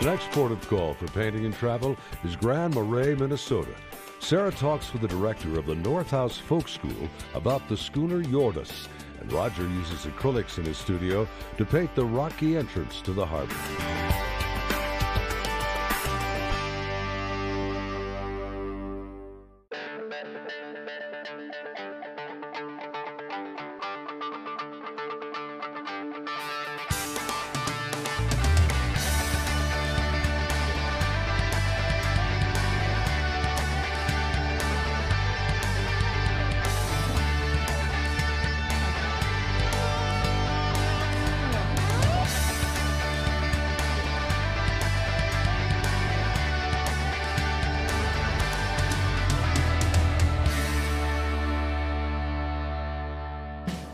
The next port of call for painting and travel is Grand Marais, Minnesota. Sarah talks with the director of the North House Folk School about the schooner Hjørdis, and Roger uses acrylics in his studio to paint the rocky entrance to the harbor.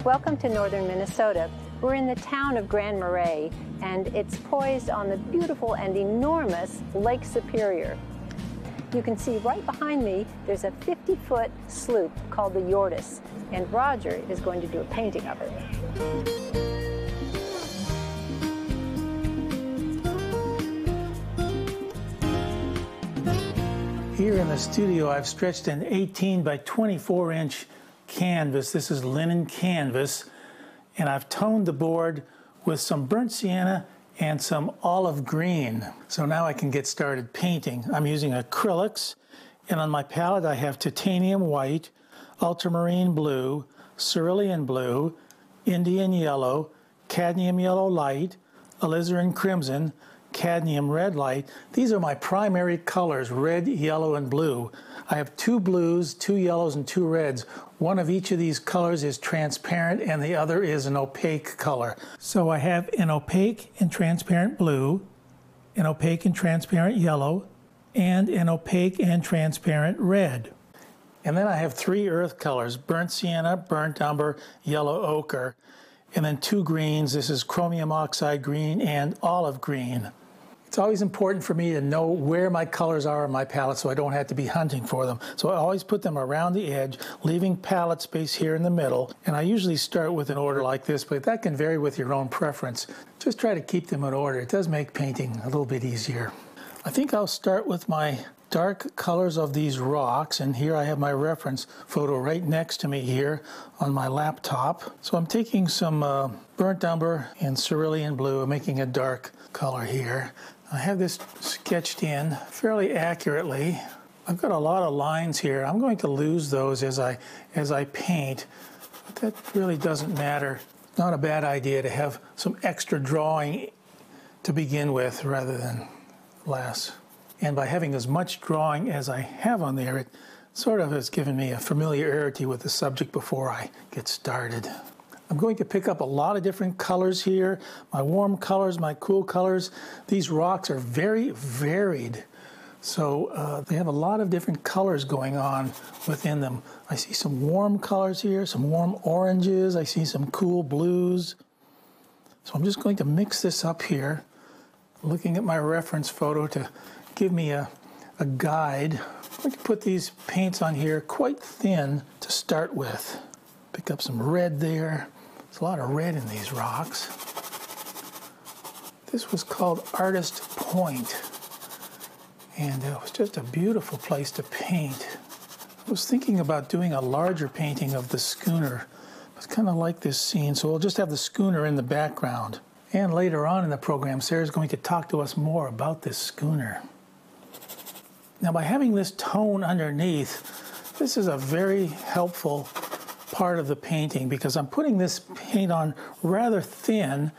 Welcome to northern Minnesota. We're in the town of Grand Marais, and it's poised on the beautiful and enormous Lake Superior. You can see right behind me, there's a 50-foot sloop called the Hjørdis, and Roger is going to do a painting of it. Here in the studio, I've stretched an 18 by 24 inch canvas. This is linen canvas. And I've toned the board with some burnt sienna and some olive green. So now I can get started painting. I'm using acrylics. And on my palette, I have titanium white, ultramarine blue, cerulean blue, Indian yellow, cadmium yellow light, alizarin crimson, cadmium red light. These are my primary colors, red, yellow, and blue. I have two blues, two yellows, and two reds. One of each of these colors is transparent and the other is an opaque color. So I have an opaque and transparent blue, an opaque and transparent yellow, and an opaque and transparent red. And then I have three earth colors, burnt sienna, burnt umber, yellow ochre, and then two greens. This is chromium oxide green and olive green. It's always important for me to know where my colors are on my palette so I don't have to be hunting for them. So I always put them around the edge, leaving palette space here in the middle. And I usually start with an order like this, but that can vary with your own preference. Just try to keep them in order. It does make painting a little bit easier. I think I'll start with my dark colors of these rocks and here I have my reference photo right next to me here on my laptop. So I'm taking some uh, burnt umber and cerulean blue, making a dark color here. I have this sketched in fairly accurately. I've got a lot of lines here. I'm going to lose those as I, as I paint, but that really doesn't matter. Not a bad idea to have some extra drawing to begin with rather than less. And by having as much drawing as I have on there, it sort of has given me a familiarity with the subject before I get started. I'm going to pick up a lot of different colors here, my warm colors, my cool colors. These rocks are very varied. So uh, they have a lot of different colors going on within them. I see some warm colors here, some warm oranges. I see some cool blues. So I'm just going to mix this up here, looking at my reference photo to give me a, a guide. I'm going to put these paints on here quite thin to start with. Pick up some red there. There's a lot of red in these rocks. This was called Artist Point, and it was just a beautiful place to paint. I was thinking about doing a larger painting of the schooner. It's kind of like this scene, so we'll just have the schooner in the background. And later on in the program, Sarah's going to talk to us more about this schooner. Now, by having this tone underneath, this is a very helpful part of the painting because I'm putting this paint on rather thin.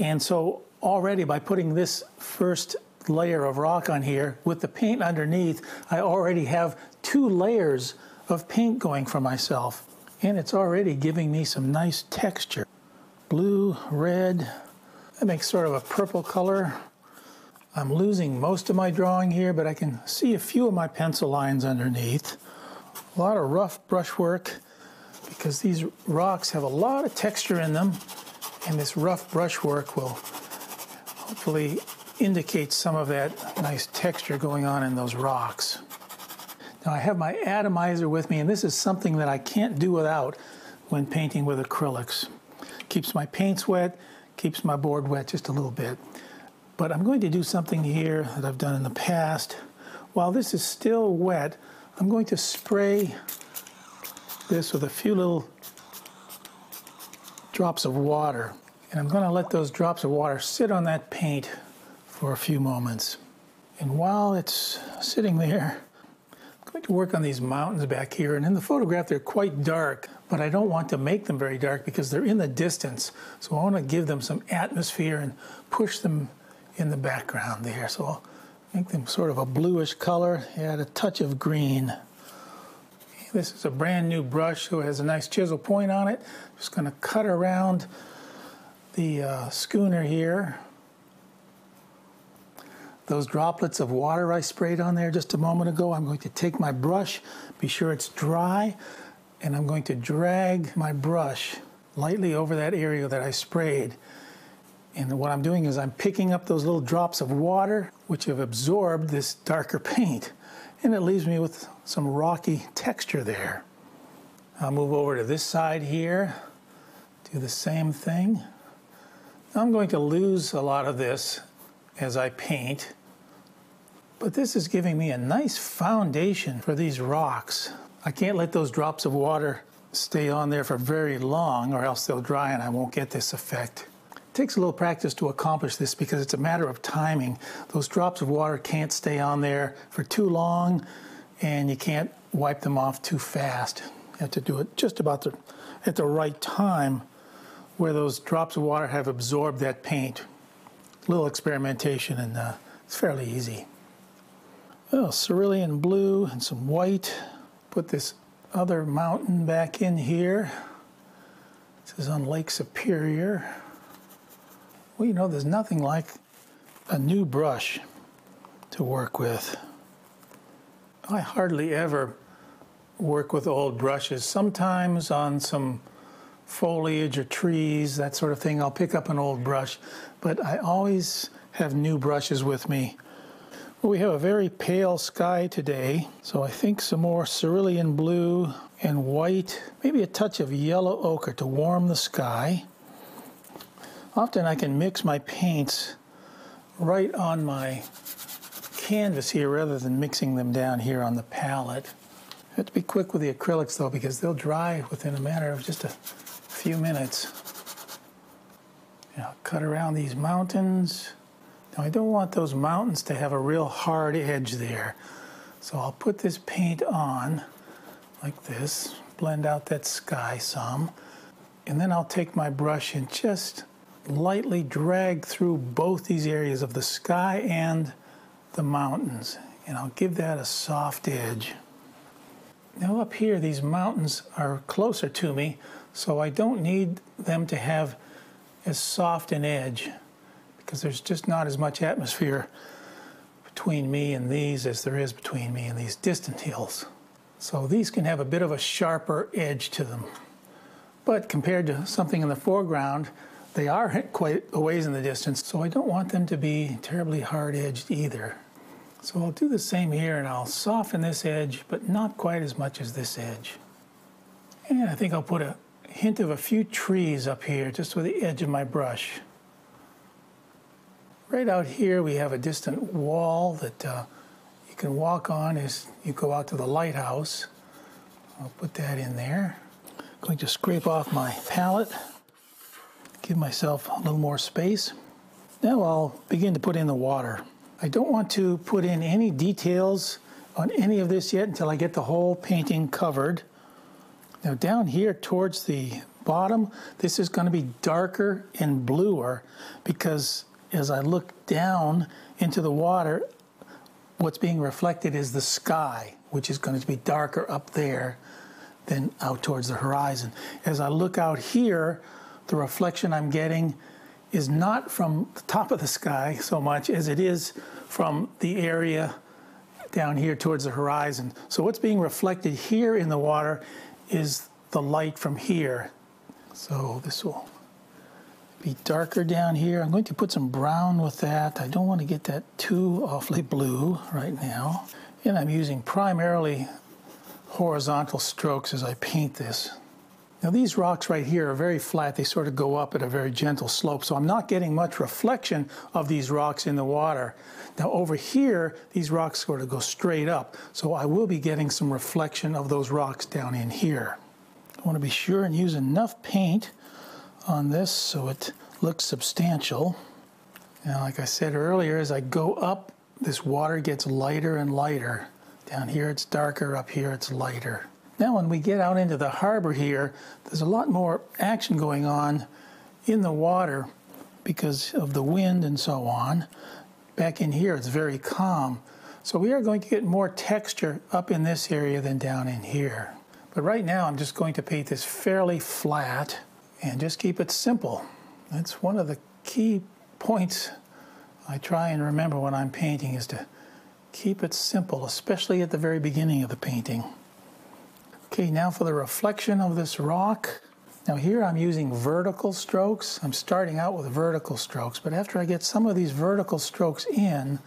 And so already by putting this first layer of rock on here with the paint underneath, I already have two layers of paint going for myself. And it's already giving me some nice texture. Blue, red, that makes sort of a purple color. I'm losing most of my drawing here, but I can see a few of my pencil lines underneath. A lot of rough brushwork because these rocks have a lot of texture in them and this rough brushwork will hopefully indicate some of that nice texture going on in those rocks. Now I have my atomizer with me and this is something that I can't do without when painting with acrylics. Keeps my paints wet, keeps my board wet just a little bit. But I'm going to do something here that I've done in the past. While this is still wet, I'm going to spray this with a few little drops of water. And I'm going to let those drops of water sit on that paint for a few moments. And while it's sitting there, I'm going to work on these mountains back here. And in the photograph, they're quite dark, but I don't want to make them very dark because they're in the distance. So I want to give them some atmosphere and push them in the background there. So I'll make them sort of a bluish color, add a touch of green. This is a brand new brush so it has a nice chisel point on it. I'm just going to cut around the uh, schooner here. Those droplets of water I sprayed on there just a moment ago, I'm going to take my brush, be sure it's dry, and I'm going to drag my brush lightly over that area that I sprayed. And what I'm doing is I'm picking up those little drops of water which have absorbed this darker paint. And it leaves me with some rocky texture there. I'll move over to this side here, do the same thing. I'm going to lose a lot of this as I paint, but this is giving me a nice foundation for these rocks. I can't let those drops of water stay on there for very long or else they'll dry and I won't get this effect. It takes a little practice to accomplish this because it's a matter of timing. Those drops of water can't stay on there for too long and you can't wipe them off too fast. You have to do it just about the, at the right time where those drops of water have absorbed that paint. A little experimentation and uh, it's fairly easy. Oh, cerulean blue and some white. Put this other mountain back in here. This is on Lake Superior. Well, you know, there's nothing like a new brush to work with. I hardly ever work with old brushes. Sometimes on some foliage or trees, that sort of thing, I'll pick up an old brush, but I always have new brushes with me. Well, we have a very pale sky today, so I think some more cerulean blue and white, maybe a touch of yellow ochre to warm the sky. Often I can mix my paints right on my canvas here rather than mixing them down here on the palette. I have to be quick with the acrylics though because they'll dry within a matter of just a few minutes. Now cut around these mountains. Now I don't want those mountains to have a real hard edge there. So I'll put this paint on like this, blend out that sky some, and then I'll take my brush and just lightly drag through both these areas of the sky and the mountains. And I'll give that a soft edge. Now up here, these mountains are closer to me, so I don't need them to have as soft an edge because there's just not as much atmosphere between me and these as there is between me and these distant hills. So these can have a bit of a sharper edge to them. But compared to something in the foreground, they are quite a ways in the distance, so I don't want them to be terribly hard-edged either. So I'll do the same here and I'll soften this edge, but not quite as much as this edge. And I think I'll put a hint of a few trees up here, just with the edge of my brush. Right out here we have a distant wall that uh, you can walk on as you go out to the lighthouse. I'll put that in there. I'm going to scrape off my palette give myself a little more space. Now I'll begin to put in the water. I don't want to put in any details on any of this yet until I get the whole painting covered. Now down here towards the bottom, this is going to be darker and bluer because as I look down into the water, what's being reflected is the sky, which is going to be darker up there than out towards the horizon. As I look out here, the reflection I'm getting is not from the top of the sky so much as it is from the area down here towards the horizon. So what's being reflected here in the water is the light from here. So this will be darker down here. I'm going to put some brown with that. I don't want to get that too awfully blue right now. And I'm using primarily horizontal strokes as I paint this. Now these rocks right here are very flat. They sort of go up at a very gentle slope. So I'm not getting much reflection of these rocks in the water. Now over here, these rocks sort of go straight up. So I will be getting some reflection of those rocks down in here. I want to be sure and use enough paint on this so it looks substantial. Now, like I said earlier, as I go up, this water gets lighter and lighter. Down here it's darker, up here it's lighter. Now when we get out into the harbor here, there's a lot more action going on in the water because of the wind and so on. Back in here it's very calm. So we are going to get more texture up in this area than down in here. But right now I'm just going to paint this fairly flat and just keep it simple. That's one of the key points I try and remember when I'm painting is to keep it simple, especially at the very beginning of the painting. Okay, now for the reflection of this rock. Now here I'm using vertical strokes. I'm starting out with vertical strokes, but after I get some of these vertical strokes in,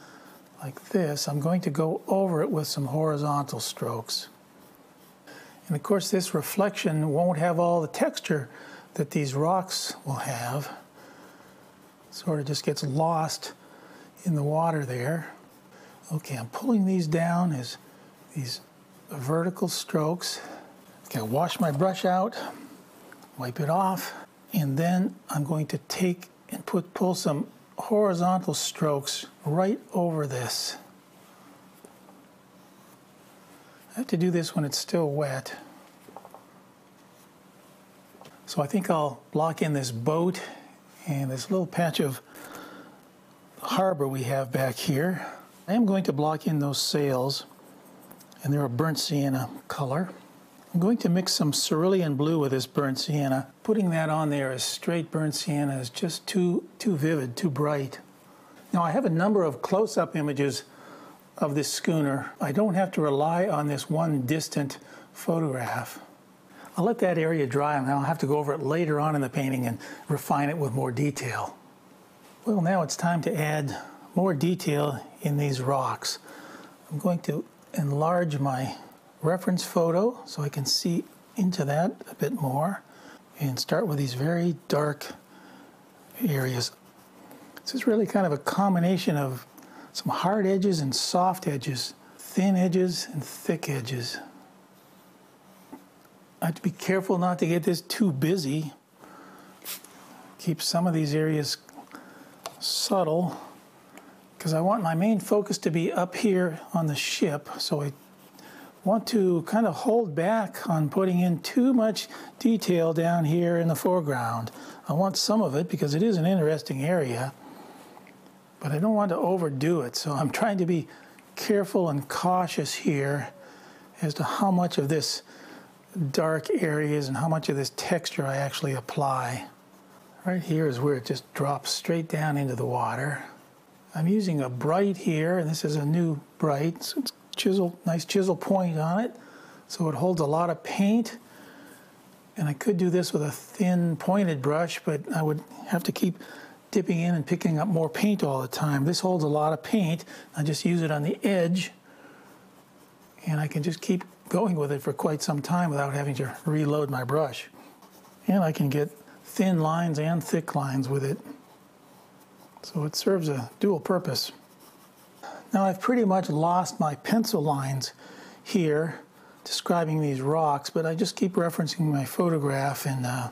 like this, I'm going to go over it with some horizontal strokes. And of course this reflection won't have all the texture that these rocks will have. Sort of just gets lost in the water there. Okay, I'm pulling these down as these vertical strokes. Okay, wash my brush out, wipe it off, and then I'm going to take and put pull some horizontal strokes right over this. I have to do this when it's still wet. So I think I'll block in this boat and this little patch of harbor we have back here. I am going to block in those sails and they're a burnt sienna color. I'm going to mix some cerulean blue with this burnt sienna. Putting that on there as straight burnt sienna is just too, too vivid, too bright. Now I have a number of close-up images of this schooner. I don't have to rely on this one distant photograph. I'll let that area dry and I'll have to go over it later on in the painting and refine it with more detail. Well, now it's time to add more detail in these rocks. I'm going to enlarge my reference photo so I can see into that a bit more and start with these very dark areas. This is really kind of a combination of some hard edges and soft edges, thin edges and thick edges. I have to be careful not to get this too busy. Keep some of these areas subtle because I want my main focus to be up here on the ship. So I want to kind of hold back on putting in too much detail down here in the foreground. I want some of it because it is an interesting area, but I don't want to overdo it. So I'm trying to be careful and cautious here as to how much of this dark areas and how much of this texture I actually apply. Right here is where it just drops straight down into the water. I'm using a bright here, and this is a new bright. So it's chisel, nice chisel point on it. So it holds a lot of paint. And I could do this with a thin pointed brush, but I would have to keep dipping in and picking up more paint all the time. This holds a lot of paint. I just use it on the edge, and I can just keep going with it for quite some time without having to reload my brush. And I can get thin lines and thick lines with it. So it serves a dual purpose. Now I've pretty much lost my pencil lines here describing these rocks, but I just keep referencing my photograph and uh,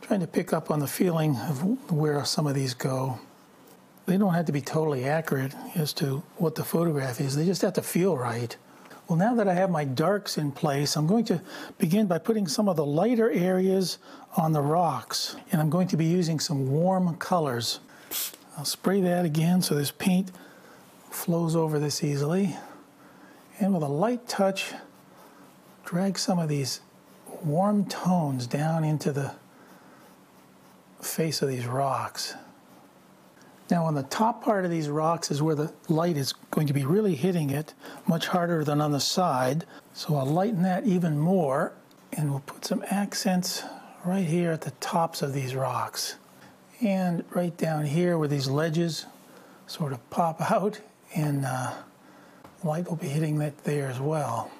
trying to pick up on the feeling of where some of these go. They don't have to be totally accurate as to what the photograph is, they just have to feel right. Well, now that I have my darks in place, I'm going to begin by putting some of the lighter areas on the rocks. And I'm going to be using some warm colors. I'll spray that again so this paint flows over this easily. And with a light touch, drag some of these warm tones down into the face of these rocks. Now on the top part of these rocks is where the light is going to be really hitting it, much harder than on the side. So I'll lighten that even more and we'll put some accents right here at the tops of these rocks. And right down here where these ledges sort of pop out and uh, light will be hitting that there as well.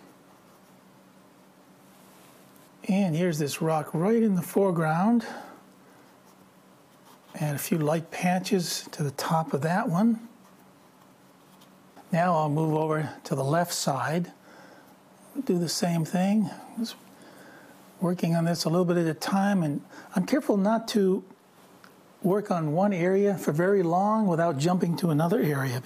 And here's this rock right in the foreground. And a few light patches to the top of that one. Now I'll move over to the left side. Do the same thing. Just working on this a little bit at a time, and I'm careful not to work on one area for very long without jumping to another area.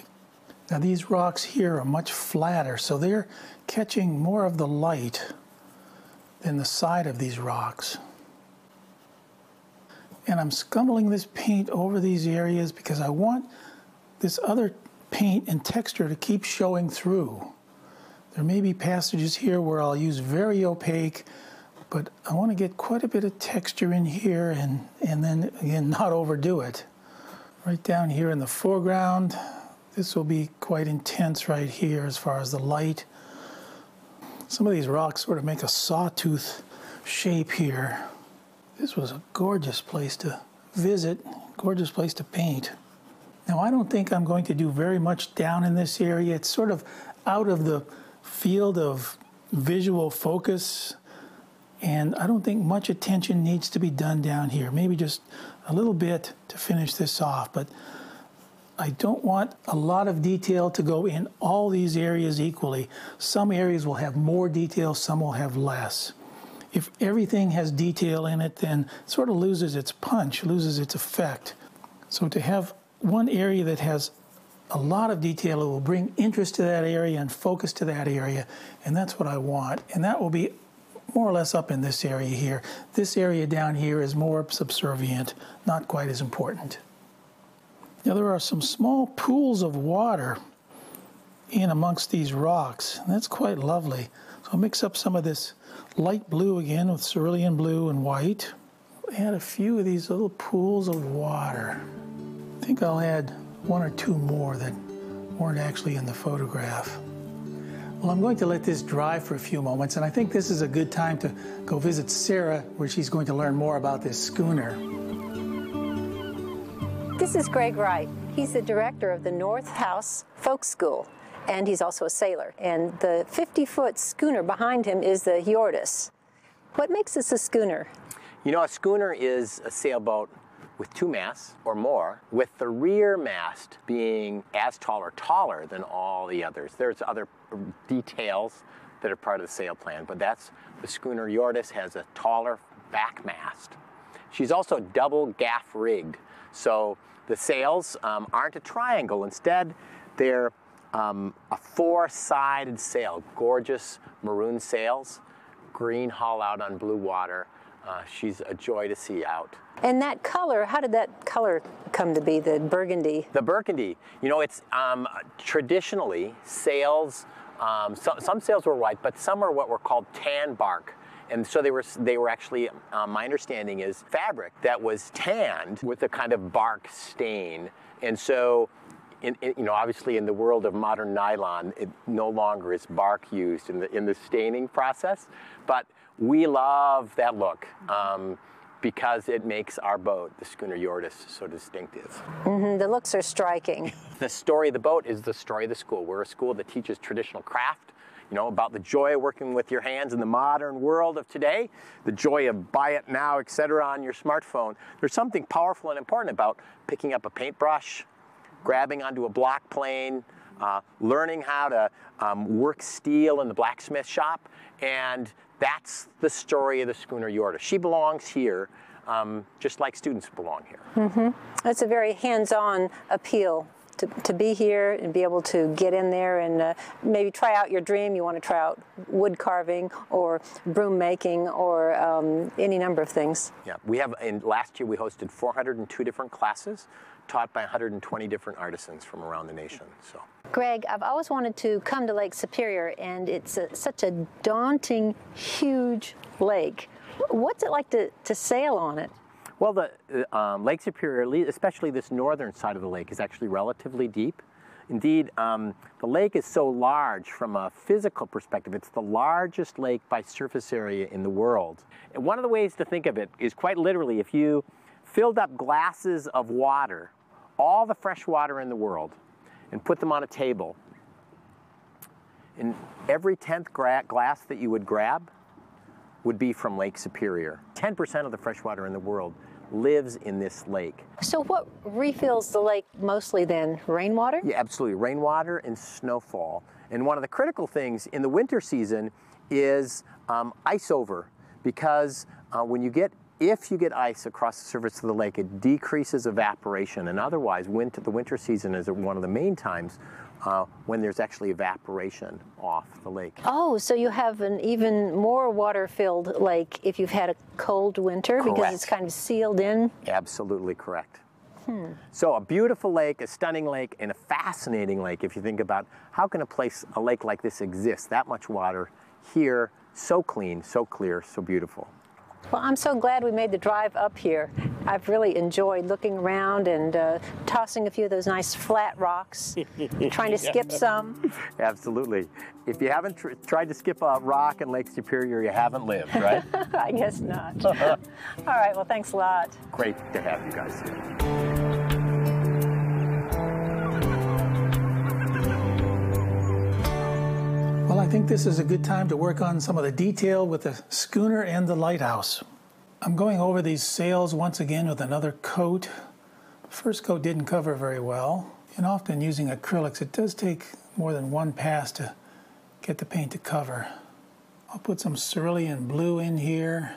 Now these rocks here are much flatter, so they're catching more of the light than the side of these rocks. And I'm scumbling this paint over these areas because I want this other paint and texture to keep showing through. There may be passages here where I'll use very opaque, but I want to get quite a bit of texture in here and, and then again not overdo it. Right down here in the foreground, this will be quite intense right here as far as the light. Some of these rocks sort of make a sawtooth shape here. This was a gorgeous place to visit, gorgeous place to paint. Now I don't think I'm going to do very much down in this area. It's sort of out of the field of visual focus and I don't think much attention needs to be done down here. Maybe just a little bit to finish this off, but I don't want a lot of detail to go in all these areas equally. Some areas will have more detail, some will have less. If everything has detail in it, then it sort of loses its punch, loses its effect. So to have one area that has a lot of detail, it will bring interest to that area and focus to that area, and that's what I want. And that will be more or less up in this area here. This area down here is more subservient, not quite as important. Now there are some small pools of water in amongst these rocks. And that's quite lovely. So I'll mix up some of this light blue again with cerulean blue and white. Add a few of these little pools of water. I think I'll add one or two more that weren't actually in the photograph. Well, I'm going to let this dry for a few moments, and I think this is a good time to go visit Sarah, where she's going to learn more about this schooner. This is Greg Wright. He's the director of the North House Folk School, and he's also a sailor. And the 50-foot schooner behind him is the Hjørdis. What makes this a schooner? You know, a schooner is a sailboat with two masts or more, with the rear mast being as tall or taller than all the others. There's other details that are part of the sail plan, but that's the schooner Hjørdis has a taller back mast. She's also double gaff rigged, so the sails um, aren't a triangle. Instead, they're um, a four-sided sail, gorgeous maroon sails, green hull out on blue water. Uh, she's a joy to see out. And that color, how did that color come to be, the burgundy? The burgundy, you know, it's um, traditionally sails, um, so, some sails were white, but some are what were called tan bark. And so they were, they were actually, uh, my understanding is fabric that was tanned with a kind of bark stain. And so, in, in, you know, obviously in the world of modern nylon, it no longer is bark used in the, in the staining process, but we love that look. Um, because it makes our boat, the schooner Hjørdis, so distinctive. Mm-hmm. The looks are striking. the story of the boat is the story of the school. We're a school that teaches traditional craft, you know, about the joy of working with your hands in the modern world of today, the joy of buy it now, etc. on your smartphone. There's something powerful and important about picking up a paintbrush, grabbing onto a block plane, uh, learning how to um, work steel in the blacksmith shop, and that's the story of the schooner Hjørdis. She belongs here, um, just like students belong here. Mm-hmm. That's a very hands-on appeal to, to be here and be able to get in there and uh, maybe try out your dream. You want to try out wood carving or broom making or um, any number of things. Yeah, we have, in last year we hosted 402 different classes taught by 120 different artisans from around the nation. So, Greg, I've always wanted to come to Lake Superior, and it's a, such a daunting, huge lake. What's it like to, to sail on it? Well, the uh, um, Lake Superior, especially this northern side of the lake, is actually relatively deep. Indeed, um, the lake is so large from a physical perspective. It's the largest lake by surface area in the world. And one of the ways to think of it is quite literally if you filled up glasses of water all the fresh water in the world and put them on a table. And every 10th glass that you would grab would be from Lake Superior. 10% of the freshwater in the world lives in this lake. So what refills the lake mostly then? Rainwater? Yeah, absolutely. Rainwater and snowfall. And one of the critical things in the winter season is um, ice over because uh, when you get if you get ice across the surface of the lake, it decreases evaporation, and otherwise, winter, the winter season is one of the main times uh, when there's actually evaporation off the lake. Oh, so you have an even more water-filled lake if you've had a cold winter Correct. because it's kind of sealed in. Absolutely correct. So a beautiful lake, a stunning lake, and a fascinating lake. If you think about how can a place, a lake like this exist, that much water here, so clean, so clear, so beautiful. Well, I'm so glad we made the drive up here. I've really enjoyed looking around and uh, tossing a few of those nice flat rocks, trying to skip some. Absolutely. If you haven't tr- tried to skip a rock in Lake Superior, you haven't lived, right? I guess not. All right, well, thanks a lot. Great to have you guys here. Well, I think this is a good time to work on some of the detail with the schooner and the lighthouse. I'm going over these sails once again with another coat. The first coat didn't cover very well, and often using acrylics, it does take more than one pass to get the paint to cover. I'll put some cerulean blue in here.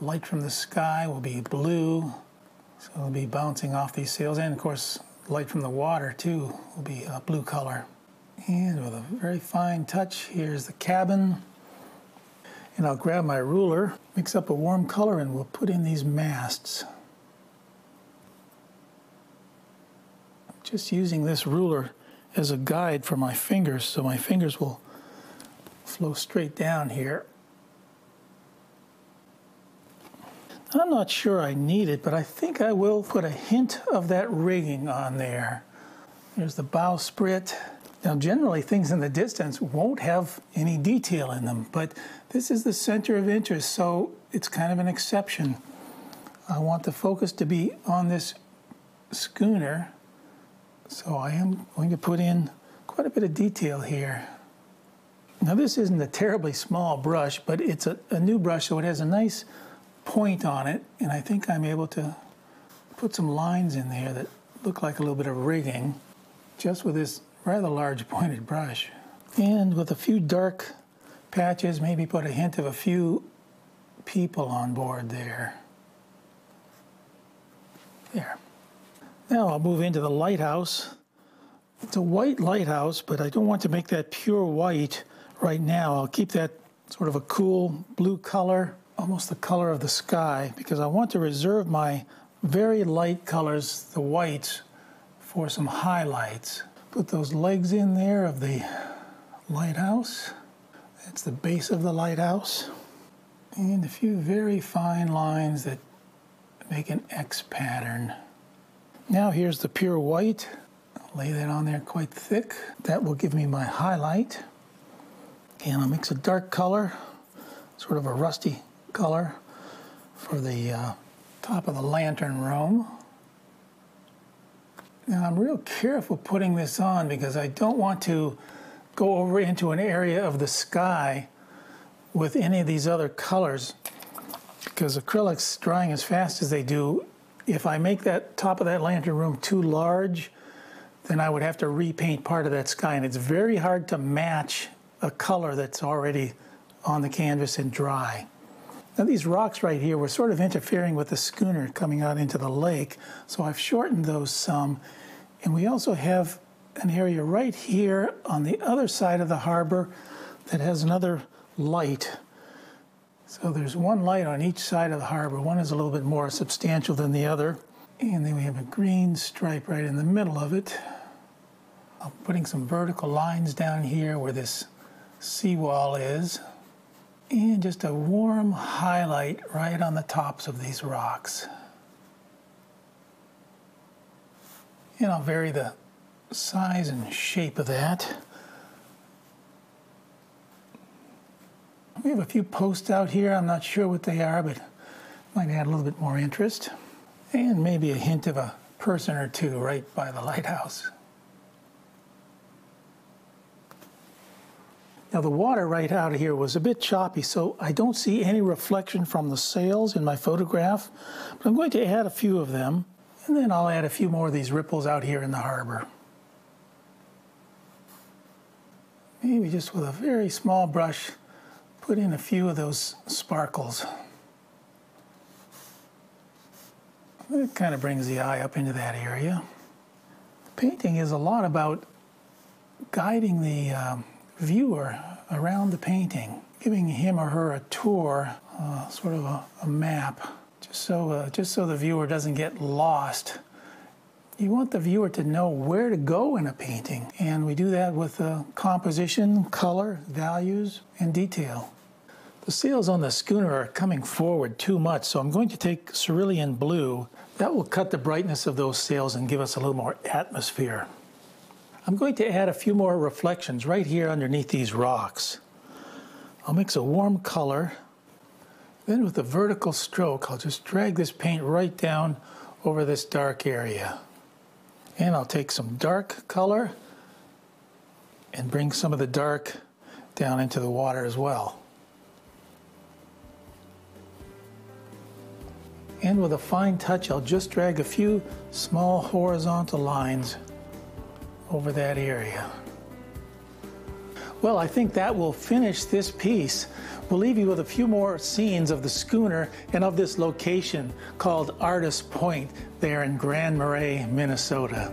Light from the sky will be blue, so it'll be bouncing off these sails, and of course, light from the water too will be a blue color. And with a very fine touch, here's the cabin. And I'll grab my ruler, mix up a warm color, and we'll put in these masts. Just using this ruler as a guide for my fingers, so my fingers will flow straight down here. I'm not sure I need it, but I think I will put a hint of that rigging on there. There's the bowsprit. Now, generally, things in the distance won't have any detail in them, but this is the center of interest, so it's kind of an exception. I want the focus to be on this schooner, so I am going to put in quite a bit of detail here. Now, this isn't a terribly small brush, but it's a, a new brush, so it has a nice point on it, and I think I'm able to put some lines in there that look like a little bit of rigging just with this rather large pointed brush. And with a few dark patches, maybe put a hint of a few people on board there. There. Now I'll move into the lighthouse. It's a white lighthouse, but I don't want to make that pure white right now. I'll keep that sort of a cool blue color, almost the color of the sky, because I want to reserve my very light colors, the whites, for some highlights. Put those legs in there of the lighthouse. That's the base of the lighthouse. And a few very fine lines that make an X pattern. Now here's the pure white. I'll lay that on there quite thick. That will give me my highlight. And I'll mix a dark color, sort of a rusty color, for the uh, top of the lantern room. Now I'm real careful putting this on because I don't want to go over into an area of the sky with any of these other colors because acrylics drying as fast as they do, if I make that top of that lantern room too large, then I would have to repaint part of that sky and it's very hard to match a color that's already on the canvas and dry. Now these rocks right here were sort of interfering with the schooner coming out into the lake, so I've shortened those some. And we also have an area right here on the other side of the harbor that has another light. So there's one light on each side of the harbor. One is a little bit more substantial than the other. And then we have a green stripe right in the middle of it. I'm putting some vertical lines down here where this seawall is and just a warm highlight right on the tops of these rocks. And I'll vary the size and shape of that. We have a few posts out here. I'm not sure what they are, but might add a little bit more interest. And maybe a hint of a person or two right by the lighthouse. Now the water right out of here was a bit choppy, so I don't see any reflection from the sails in my photograph, but I'm going to add a few of them, and then I'll add a few more of these ripples out here in the harbor. Maybe just with a very small brush, put in a few of those sparkles. It kind of brings the eye up into that area. Painting is a lot about guiding the um, viewer around the painting, giving him or her a tour, uh, sort of a, a, map, just so, uh, just so the viewer doesn't get lost. You want the viewer to know where to go in a painting, and we do that with uh, composition, color, values, and detail. The sails on the schooner are coming forward too much, so I'm going to take cerulean blue. That will cut the brightness of those sails and give us a little more atmosphere. I'm going to add a few more reflections right here underneath these rocks. I'll mix a warm color. Then with a vertical stroke, I'll just drag this paint right down over this dark area. And I'll take some dark color and bring some of the dark down into the water as well. And with a fine touch, I'll just drag a few small horizontal lines over that area. Well, I think that will finish this piece. We'll leave you with a few more scenes of the schooner and of this location called Artist Point there in Grand Marais, Minnesota.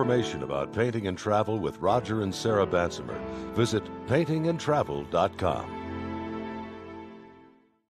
Information about painting and travel with Roger and Sarah Bansemer, visit paintingandtravel.com.